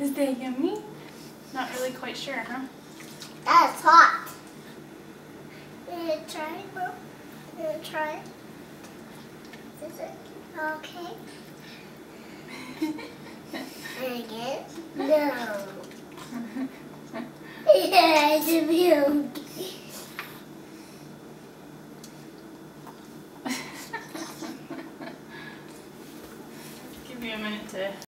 Is that yummy? Not really quite sure, huh? That's hot. You gonna try, bro? You gonna try? Is it okay? Again? No. yeah, it's a. Give me a minute to